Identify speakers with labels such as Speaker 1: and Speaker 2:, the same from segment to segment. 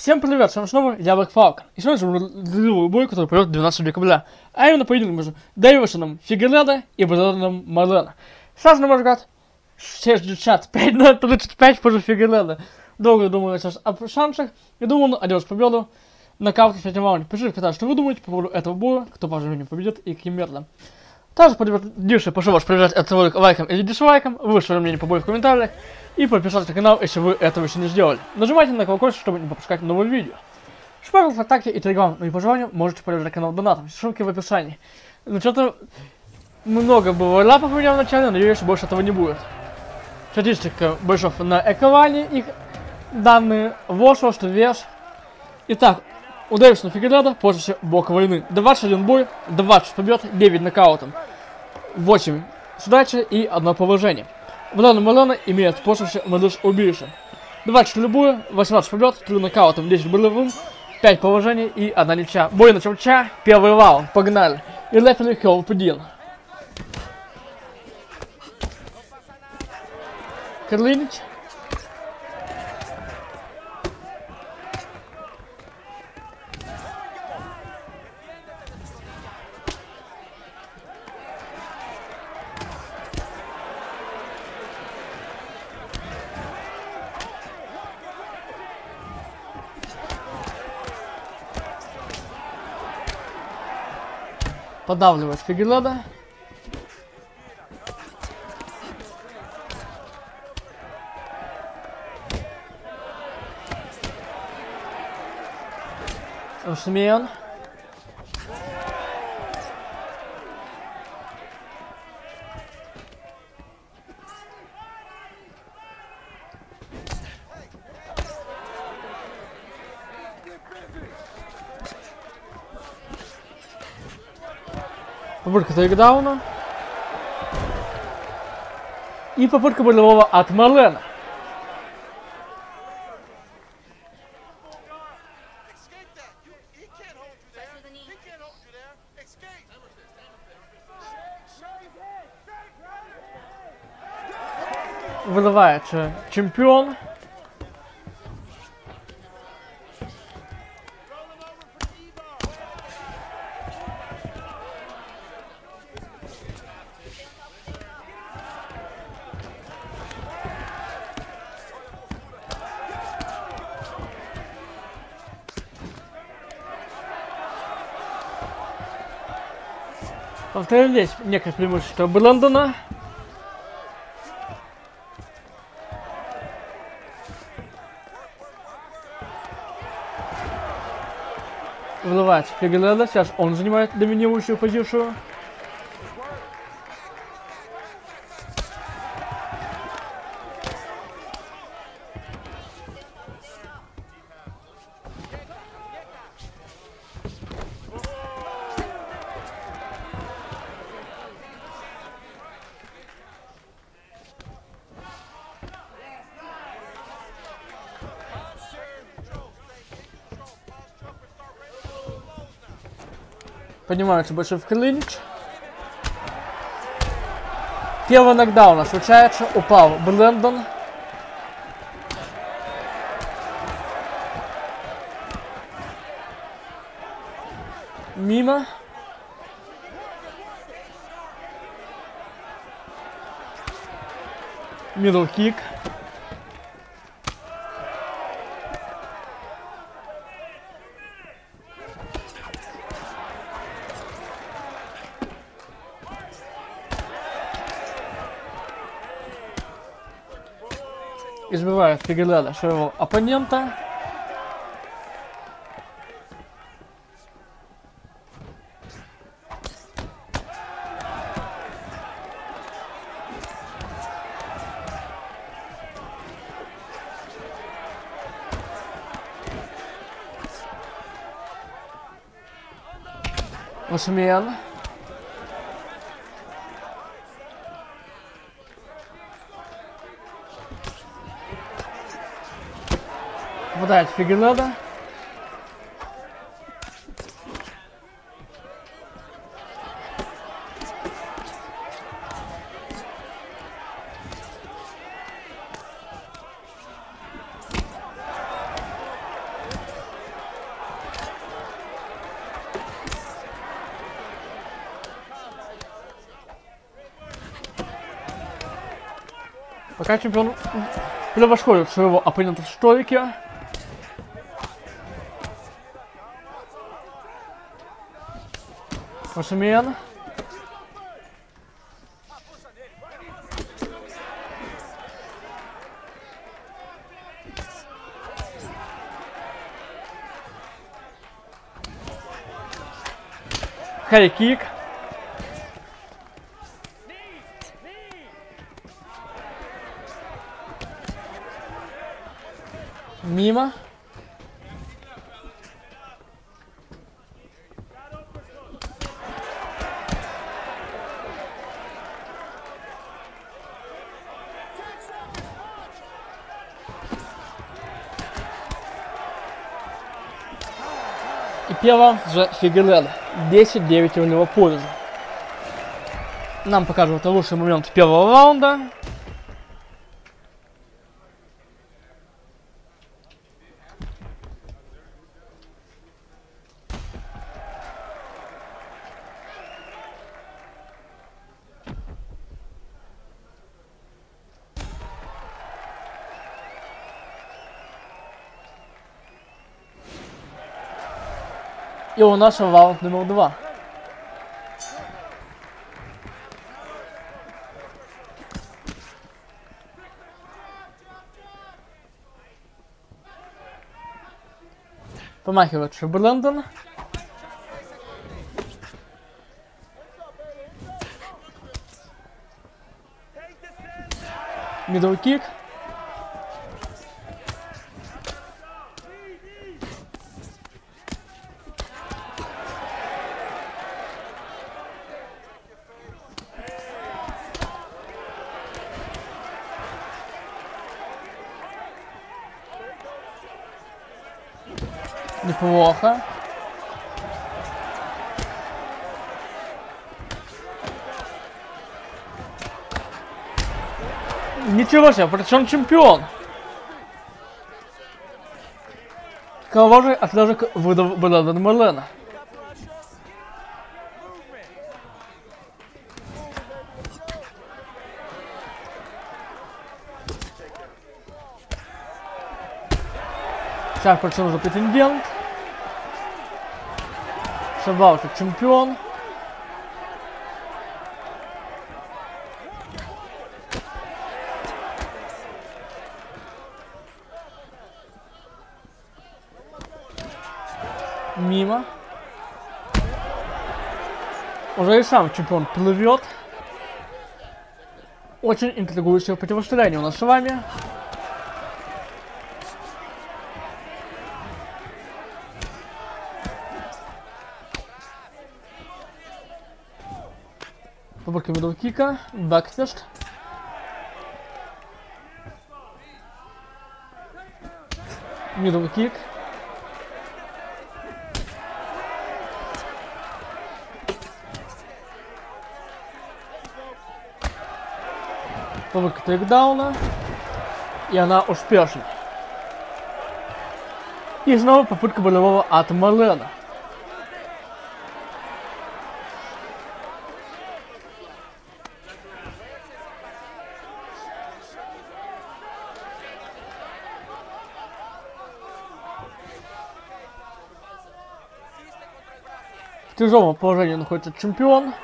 Speaker 1: Всем привет, с вами снова я Black Falcon. И сегодня мы длинный бой, который пройдет 12 декабря. А именно поединок между Дэвисоном Фигеледа и Брэдоном Марлена. Сразу на мой взгляд, 65 на 35 в пользу Фигеледа. Долго думаю сейчас о шансах и думал одержать победу нокаут в третьем раунде. Пишите в что вы думаете по поводу этого боя, кто по времени победит и каким методом. Также поддержите, прошу вас проверять этот ролик лайком или дизлайком, вы свое мнение по бою в комментариях и подписаться на канал, если вы этого еще не сделали. Нажимайте на колокольчик, чтобы не пропускать новые видео. Шпагу ВКонтакте и Телеграм, ну и по желанию можете поддержать канал донатом, ссылки в описании. Ну что-то много было лапов у меня в начале, надеюсь, что больше этого не будет. Статистика бойцов на экране, их данные, возраст, вес. Итак, у Дэвисона Фигереда после блока войны 21 бой, 20 побед, 9 нокаутом, 8 сдачи и 1 положение. Влада Малена имеет прозвище Медуш Убийца. 24 боя, 18 побед, 3 нокаутом, 10 болевым, 5 положений и 1 ничья. Бой начался, первый раунд, погнали. И Хелл победил. Карлинич. Подавливать Фигеледа. Усмеян. Попытка тейкдауна. И попытка болевого от Марлена.
Speaker 2: Escape that.
Speaker 1: Повторяю, здесь некое преимущество Брэндона. Вызывает Фигеледа. Сейчас он занимает доминирующую позицию. Поднимается большой в клинч. Первый нокдаун случается. Упал Блендон. Мимо. Мидл кик. Избивает Фигеледа своего оппонента. Усмен. Хватает фигенада. Пока чемпион превосходит своего оппонента в стойке. Осмен. Хай-кик. Мимо. И первым же Фигурел. 10-9 у него пользы. Нам покажут лучший момент первого раунда. И у нас раунд номер два. Помахивает Блендон. Мидл кик. Неплохо. Ничего себе, причем чемпион. Кого же отложек выдал Брэндон Мерлена? Сейчас причем уже претендент. Шабаута чемпион. Мимо. Уже и сам чемпион плывет. Очень интригующее противостояние у нас с вами. Попытка middle кика, бэкфист. Middle кик. Попытка тейкдауна. И она успешна. И снова попытка болевого от Марлена. Тяжелом положении находится чемпион.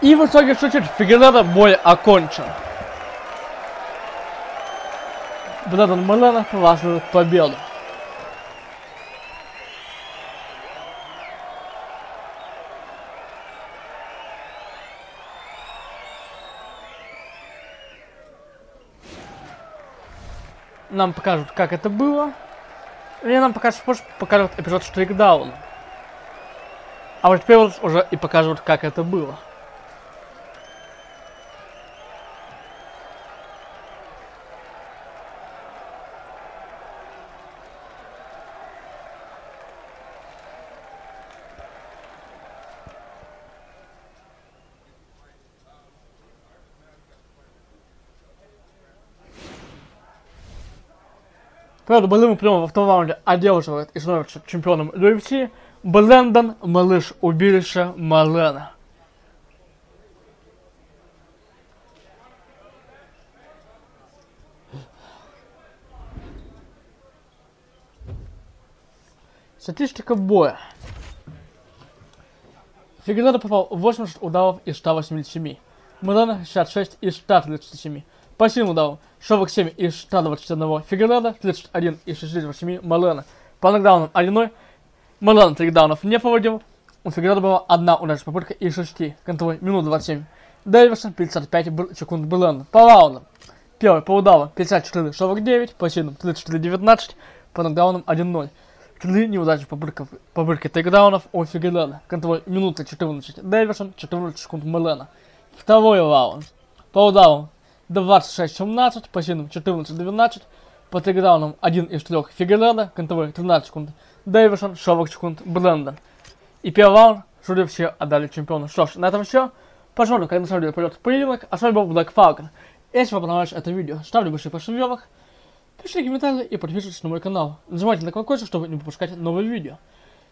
Speaker 1: И в итоге шутит Фигенера бой окончен. Брэдон Мэллена празднует победу. Нам покажут, как это было. Или нам покажут позже, покажут эпизод Штрикдаун. А вот теперь вот уже и покажут, как это было. Правда, боевым приемом во втором раунде одерживает и становится чемпионом UFC Блендон Малыш Убежище Малена. Статистика боя. Фигурадо попал 80 ударов из 187. Милана 66 из 137. По силам ударов 47 из 121. Фигурадо 31 из 68. Малена. По нокдаунам 1 Малена тейкдаунов не проводил. У Фигурадо была одна удачная попытка из 6. Контроль минут 27. Дэвисон 55 был- секунд Белена. По раундам. Первый по удару 54-49, по силам 34-19, по нокдаунам 1-0. Три неудачных попытки, попытки тейкдаунов у Фигелена. Контроль минута 14 Дэвисон, 14 секунд Мелена. Второй раунд. По удару 26-17, по силам 14-12, по тейкдаунам 1 из 3 Фигелена, контроль 13 секунд Дэвисон, 40 секунд Брендон. И первый раунд, судя все, отдали чемпиону. Что ж, на этом все. Посмотрим, как на самом деле пойдет поединок. А с вами был Black Falcon. Если вам понравилось это видео, ставьте большие вверх, пишите комментарии и подписывайтесь на мой канал. Нажимайте на колокольчик, чтобы не пропускать новые видео.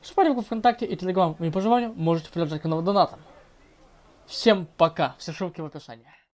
Speaker 1: Вступайте в ВКонтакте и Телеграм. Мои пожелания можете поддержать канал донатом. Всем пока. Все ссылки в описании.